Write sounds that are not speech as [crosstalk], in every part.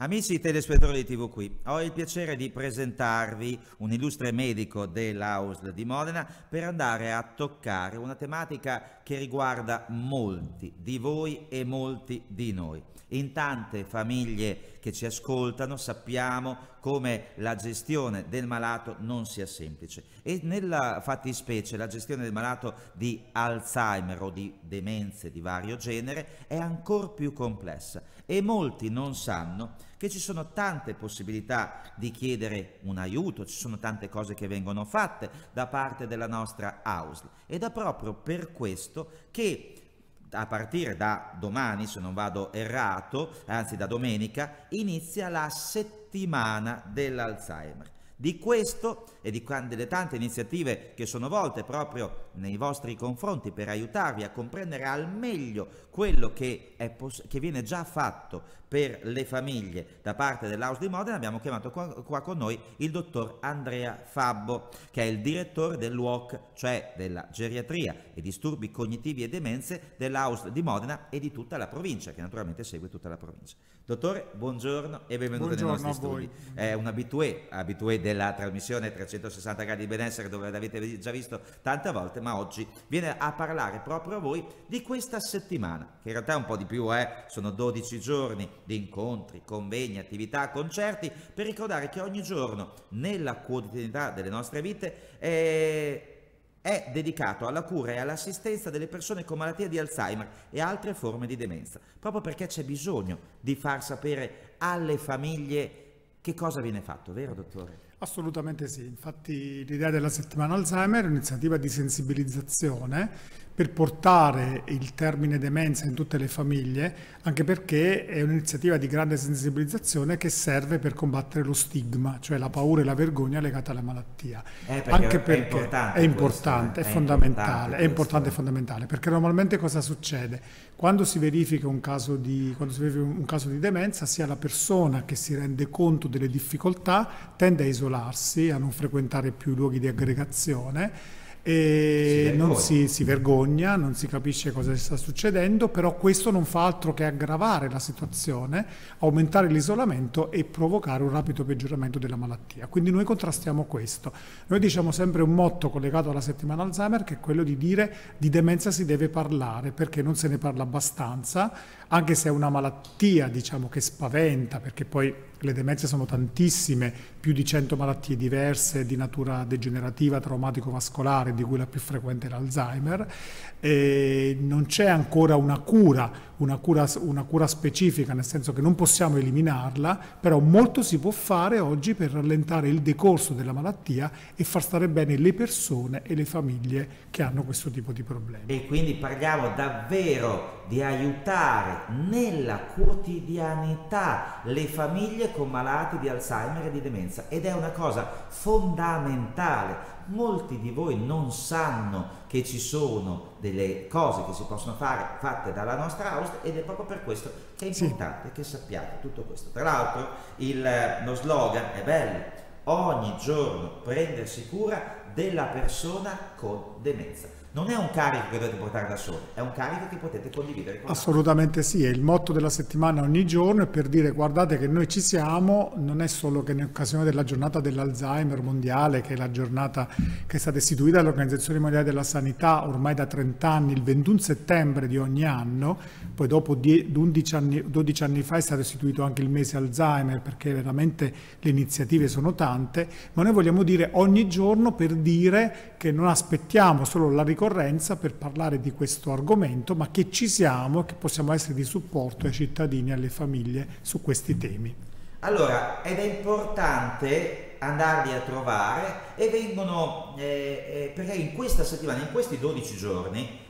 Amici telespettatori di TV qui, ho il piacere di presentarvi un illustre medico dell'AUSL di Modena per andare a toccare una tematica che riguarda molti di voi e molti di noi. In tante famiglie che ci ascoltano sappiamo come la gestione del malato non sia semplice. E nella fattispecie la gestione del malato di Alzheimer o di demenze di vario genere è ancora più complessa. E molti non sanno che ci sono tante possibilità di chiedere un aiuto, ci sono tante cose che vengono fatte da parte della nostra AUSL ed è proprio per questo che a partire da domani, se non vado errato, anzi da domenica, inizia la settimana dell'Alzheimer. Di questo e di delle tante iniziative che sono volte proprio nei vostri confronti per aiutarvi a comprendere al meglio quello che, che viene già fatto per le famiglie da parte dell'House di Modena, abbiamo chiamato qua, qua, con noi il dottor Andrea Fabbo, che è il direttore dell'UOC, cioè della geriatria e disturbi cognitivi e demenze dell'House di Modena e di tutta la provincia, che naturalmente segue tutta la provincia. Dottore, buongiorno e benvenuto buongiorno nei nostri studi. È un abitué, abitué della trasmissione 360 gradi di benessere dove l'avete già visto tante volte, ma oggi viene a parlare proprio a voi di questa settimana, che in realtà è un po' di più, eh? sono 12 giorni di incontri, convegni, attività, concerti, per ricordare che ogni giorno nella quotidianità delle nostre vite è è dedicato alla cura e all'assistenza delle persone con malattia di Alzheimer e altre forme di demenza, proprio perché c'è bisogno di far sapere alle famiglie che cosa viene fatto, vero dottore? Assolutamente sì, infatti l'idea della settimana Alzheimer è un'iniziativa di sensibilizzazione per portare il termine demenza in tutte le famiglie, anche perché è un'iniziativa di grande sensibilizzazione che serve per combattere lo stigma, cioè la paura e la vergogna legata alla malattia. Eh, perché anche perché è importante, è, importante, questo, è, è fondamentale, è importante e fondamentale, perché normalmente cosa succede? Quando si verifica un caso, di, verifica un caso di demenza, sia la persona che si rende conto delle difficoltà tende a isolarsi, a non frequentare più i luoghi di aggregazione e si non si, si, vergogna, non si capisce cosa sta succedendo, però questo non fa altro che aggravare la situazione, aumentare l'isolamento e provocare un rapido peggioramento della malattia. Quindi noi contrastiamo questo. Noi diciamo sempre un motto collegato alla settimana Alzheimer che è quello di dire di demenza si deve parlare perché non se ne parla abbastanza, anche se è una malattia diciamo che spaventa perché poi le demenze sono tantissime, più di 100 malattie diverse di natura degenerativa, traumatico-vascolare, di cui la più frequente è l'Alzheimer. non c'è ancora una cura, una cura, una cura specifica, nel senso che non possiamo eliminarla, però molto si può fare oggi per rallentare il decorso della malattia e far stare bene le persone e le famiglie che hanno questo tipo di problemi. E quindi parliamo davvero di aiutare nella quotidianità le famiglie con malati di Alzheimer e di demenza ed è una cosa fondamentale. Molti di voi non sanno che ci sono delle cose che si possono fare fatte dalla nostra host ed è proprio per questo che è importante sì. che sappiate tutto questo. Tra l'altro il, lo slogan è bello, ogni giorno prendersi cura della persona con demenza non è un carico che dovete portare da soli, è un carico che potete condividere con Assolutamente sì, è il motto della settimana ogni giorno è per dire guardate che noi ci siamo, non è solo che in occasione della giornata dell'Alzheimer mondiale, che è la giornata che è stata istituita dall'Organizzazione Mondiale della Sanità ormai da 30 anni, il 21 settembre di ogni anno, poi dopo 11 anni, 12 anni fa è stato istituito anche il mese Alzheimer perché veramente le iniziative sono tante, ma noi vogliamo dire ogni giorno per dire che non aspettiamo solo la ricorrenza ricorrenza per parlare di questo argomento, ma che ci siamo e che possiamo essere di supporto ai cittadini e alle famiglie su questi temi. Allora, ed è importante andarli a trovare e vengono, eh, eh, perché in questa settimana, in questi 12 giorni,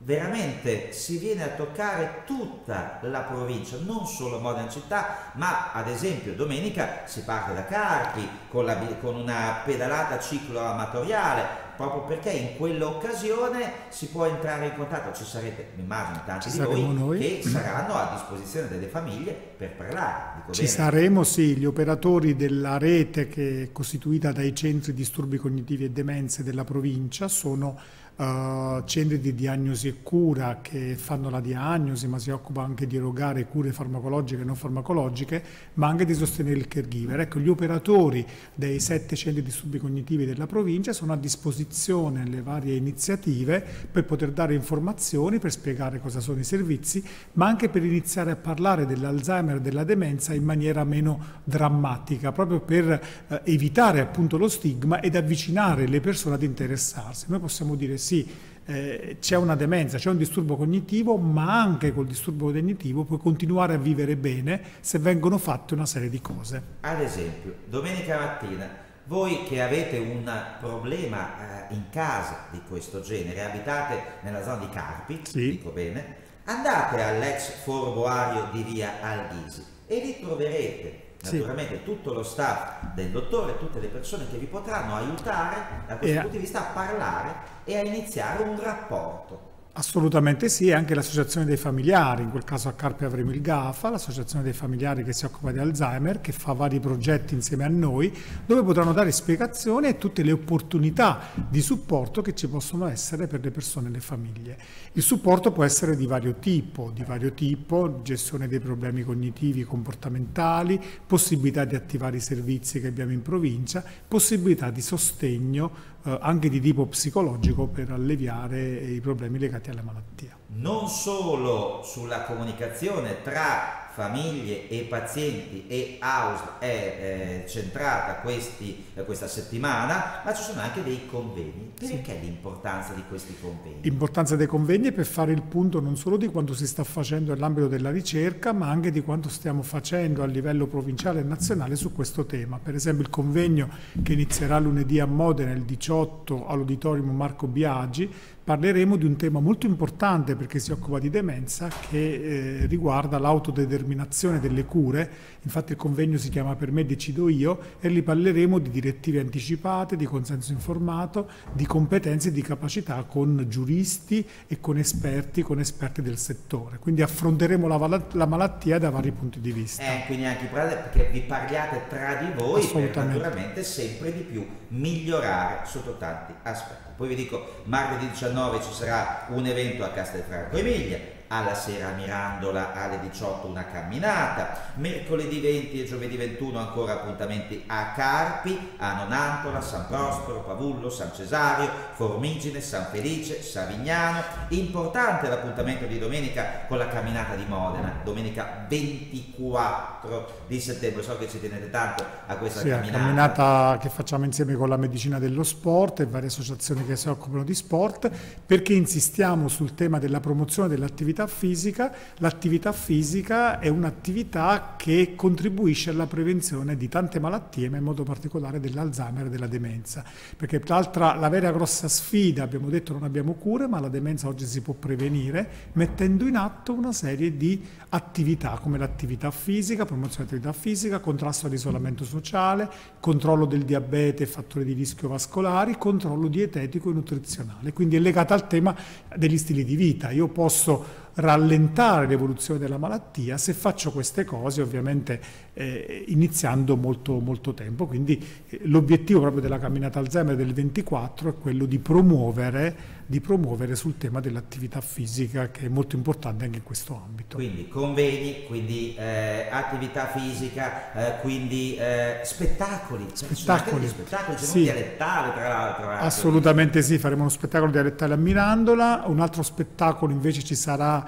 veramente si viene a toccare tutta la provincia, non solo Modena città, ma ad esempio domenica si parte da Carpi con, la, con una pedalata ciclo amatoriale, proprio perché in quell'occasione si può entrare in contatto, ci sarete, mi immagino, tanti ci di voi, noi, che [clears throat] saranno a disposizione delle famiglie per parlare. Ci bene. saremo, sì, gli operatori della rete che è costituita dai centri disturbi cognitivi e demenze della provincia sono uh, centri di diagnosi e cura che fanno la diagnosi, ma si occupa anche di erogare cure farmacologiche e non farmacologiche, ma anche di sostenere il caregiver. Ecco, gli operatori dei sette centri di disturbi cognitivi della provincia sono a disposizione nelle varie iniziative per poter dare informazioni, per spiegare cosa sono i servizi, ma anche per iniziare a parlare dell'Alzheimer e della demenza in maniera meno drammatica, proprio per eh, evitare appunto lo stigma ed avvicinare le persone ad interessarsi. Noi possiamo dire sì, eh, c'è una demenza, c'è un disturbo cognitivo, ma anche col disturbo cognitivo puoi continuare a vivere bene se vengono fatte una serie di cose. Ad esempio, domenica mattina, voi che avete un problema eh, in casa di questo genere, abitate nella zona di Carpi, sì. dico bene, andate all'ex forboario di via Alghisi e lì troverete naturalmente sì. tutto lo staff del dottore, tutte le persone che vi potranno aiutare da questo e punto di vista a parlare e a iniziare un rapporto. Assolutamente sì, anche l'associazione dei familiari, in quel caso a Carpi avremo il GAFA, l'associazione dei familiari che si occupa di Alzheimer, che fa vari progetti insieme a noi, dove potranno dare spiegazioni e tutte le opportunità di supporto che ci possono essere per le persone e le famiglie. Il supporto può essere di vario tipo, di vario tipo, gestione dei problemi cognitivi, comportamentali, possibilità di attivare i servizi che abbiamo in provincia, possibilità di sostegno eh, anche di tipo psicologico per alleviare i problemi legati alla malattia. Non solo sulla comunicazione tra famiglie e pazienti e AUSL è eh, centrata questi, eh, questa settimana, ma ci sono anche dei convegni. Perché sì. l'importanza di questi convegni? L'importanza dei convegni è per fare il punto non solo di quanto si sta facendo nell'ambito della ricerca, ma anche di quanto stiamo facendo a livello provinciale e nazionale su questo tema. Per esempio il convegno che inizierà lunedì a Modena il 18 all'Auditorium Marco Biagi parleremo di un tema molto importante perché si occupa di demenza che eh, riguarda l'autodeterminazione delle cure. Infatti il convegno si chiama Per me decido io e lì parleremo di direttive anticipate, di consenso informato, di competenze e di capacità con giuristi e con esperti, con esperti del settore. Quindi affronteremo la, la malattia da vari punti di vista. Eh, quindi anche perché vi parliate tra di voi per naturalmente sempre di più migliorare sotto tanti aspetti. Poi vi dico, martedì 19 ci sarà un evento a Castelfranco. Emilia, alla sera a Mirandola alle 18 una camminata, mercoledì 20 e giovedì 21 ancora appuntamenti a Carpi, a Nonantola, San Prospero, Pavullo, San Cesario, Formigine, San Felice, Savignano. Importante l'appuntamento di domenica con la camminata di Modena, domenica 24 di settembre. So che ci tenete tanto a questa sì, camminata. camminata che facciamo insieme con la medicina dello sport e varie associazioni che si occupano di sport, perché insistiamo sul tema della promozione dell'attività l'attività fisica, l'attività fisica è un'attività che contribuisce alla prevenzione di tante malattie, ma in modo particolare dell'Alzheimer e della demenza. Perché l'altra, la vera grossa sfida, abbiamo detto non abbiamo cure, ma la demenza oggi si può prevenire mettendo in atto una serie di attività come l'attività fisica, promozione dell'attività fisica, contrasto all'isolamento sociale, controllo del diabete e fattori di rischio vascolari, controllo dietetico e nutrizionale. Quindi è legata al tema degli stili di vita. Io posso rallentare l'evoluzione della malattia se faccio queste cose ovviamente eh, iniziando molto, molto tempo. Quindi eh, l'obiettivo proprio della camminata Alzheimer del 24 è quello di promuovere, di promuovere sul tema dell'attività fisica che è molto importante anche in questo ambito. Quindi convegni, quindi eh, attività fisica, eh, quindi eh, spettacoli. Spettacoli. spettacoli, c'è sì. dialettale tra l'altro. Assolutamente sì, faremo uno spettacolo dialettale a Mirandola, un altro spettacolo invece ci sarà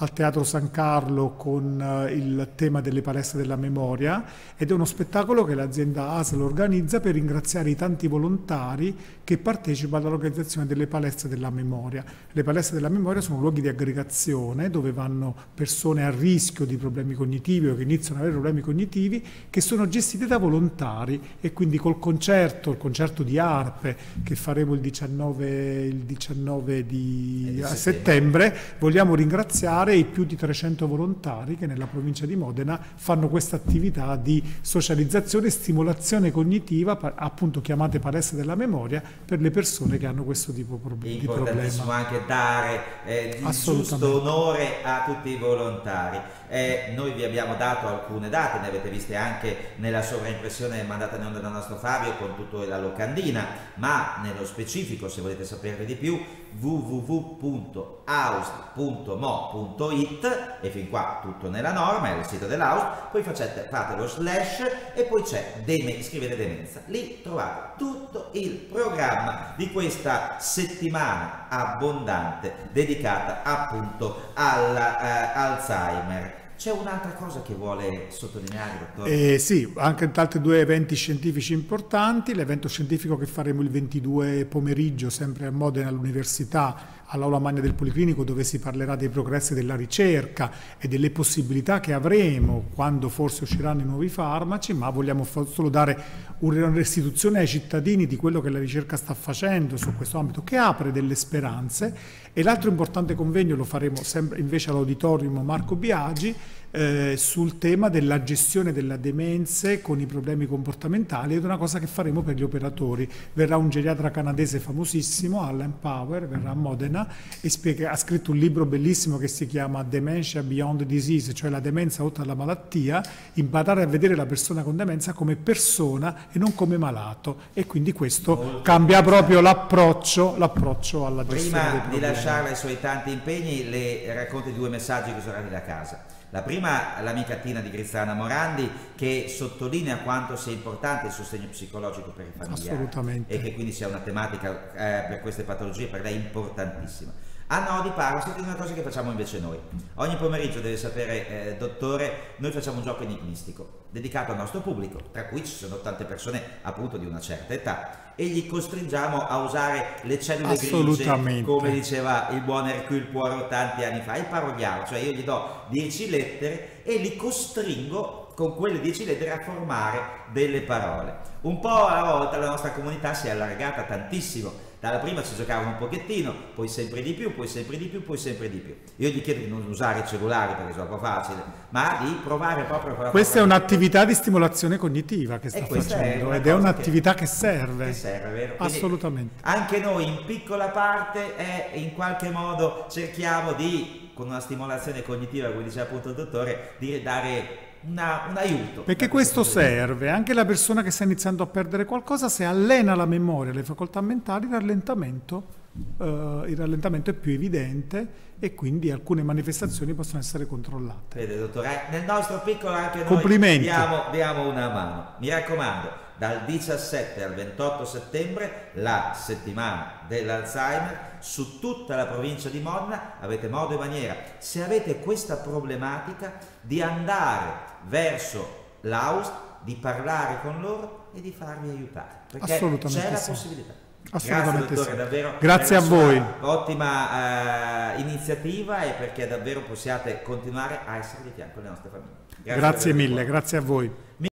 al Teatro San Carlo con eh, il tema delle palestre della memoria ed è uno spettacolo che l'azienda ASL organizza per ringraziare i tanti volontari che partecipano all'organizzazione delle palestre della memoria. Le palestre della memoria sono luoghi di aggregazione dove vanno persone a rischio di problemi cognitivi o che iniziano ad avere problemi cognitivi che sono gestite da volontari e quindi col concerto, il concerto di arpe che faremo il 19, il 19 di, settembre, vogliamo ringraziare ringraziare i più di 300 volontari che nella provincia di Modena fanno questa attività di socializzazione e stimolazione cognitiva, appunto chiamate palestre della memoria, per le persone che hanno questo tipo di problema. È anche dare eh, il giusto onore a tutti i volontari. Eh, noi vi abbiamo dato alcune date, ne avete viste anche nella sovraimpressione mandata in onda dal nostro Fabio con tutta la locandina, ma nello specifico, se volete saperne di più, www.aust.mo.it e fin qua tutto nella norma, è il sito dell'Aust, poi facete, fate lo slash e poi c'è Deme, scrivete demenza. Lì trovate tutto il programma di questa settimana abbondante dedicata appunto all'Alzheimer. Eh, c'è un'altra cosa che vuole sottolineare, dottore? Eh, sì, anche altri due eventi scientifici importanti. L'evento scientifico che faremo il 22 pomeriggio, sempre a Modena all'Università, all'aula magna del Policlinico, dove si parlerà dei progressi della ricerca e delle possibilità che avremo quando forse usciranno i nuovi farmaci, ma vogliamo solo dare una restituzione ai cittadini di quello che la ricerca sta facendo su questo ambito, che apre delle speranze. E l'altro importante convegno lo faremo sempre invece all'auditorium Marco Biagi, eh, sul tema della gestione della demenze con i problemi comportamentali ed è una cosa che faremo per gli operatori. Verrà un geriatra canadese famosissimo, Alan Power, verrà a Modena e spiega, ha scritto un libro bellissimo che si chiama Dementia Beyond Disease, cioè la demenza oltre alla malattia, imparare a vedere la persona con demenza come persona e non come malato e quindi questo Molto cambia proprio l'approccio, l'approccio alla gestione Prima di lasciare i suoi tanti impegni le racconti due messaggi che sono arrivati da casa. La prima, l'amica Tina di Grizzana Morandi, che sottolinea quanto sia importante il sostegno psicologico per i familiari. Assolutamente. E che quindi sia una tematica eh, per queste patologie per lei importantissima. A Nodi parla sempre di una cosa che facciamo invece noi. Ogni pomeriggio deve sapere, eh, dottore, noi facciamo un gioco enigmistico dedicato al nostro pubblico, tra cui ci sono tante persone appunto di una certa età e gli costringiamo a usare le cellule grigie, come diceva il buon Hercule Poirot tanti anni fa, il paroliamo, cioè io gli do 10 lettere e li costringo con quelle 10 lettere a formare delle parole. Un po' alla volta la nostra comunità si è allargata tantissimo dalla prima ci giocavano un pochettino, poi sempre di più, poi sempre di più, poi sempre di più. Io gli chiedo di non usare i cellulari perché è troppo facile, ma di provare proprio a Questa è un'attività di stimolazione cognitiva che sta facendo è ed è un'attività che, che, serve. Che serve, vero? Assolutamente. Anche noi in piccola parte e in qualche modo cerchiamo di, con una stimolazione cognitiva, come diceva appunto il dottore, di dare una, un aiuto. Perché questo serve, anche la persona che sta iniziando a perdere qualcosa, se allena la memoria, le facoltà mentali, il rallentamento, eh, il rallentamento è più evidente e quindi alcune manifestazioni possono essere controllate. Vede dottore, nel nostro piccolo anche noi diamo, diamo una mano. Mi raccomando, dal 17 al 28 settembre, la settimana dell'Alzheimer, su tutta la provincia di Modena avete modo e maniera, se avete questa problematica, di andare verso l'Aust, di parlare con loro e di farvi aiutare. Perché c'è la sì. possibilità. Assolutamente Grazie dottore, sì. davvero Grazie a voi. Ottima eh, iniziativa e perché davvero possiate continuare a essere di fianco alle nostre famiglie. Grazie, grazie mille, grazie a voi.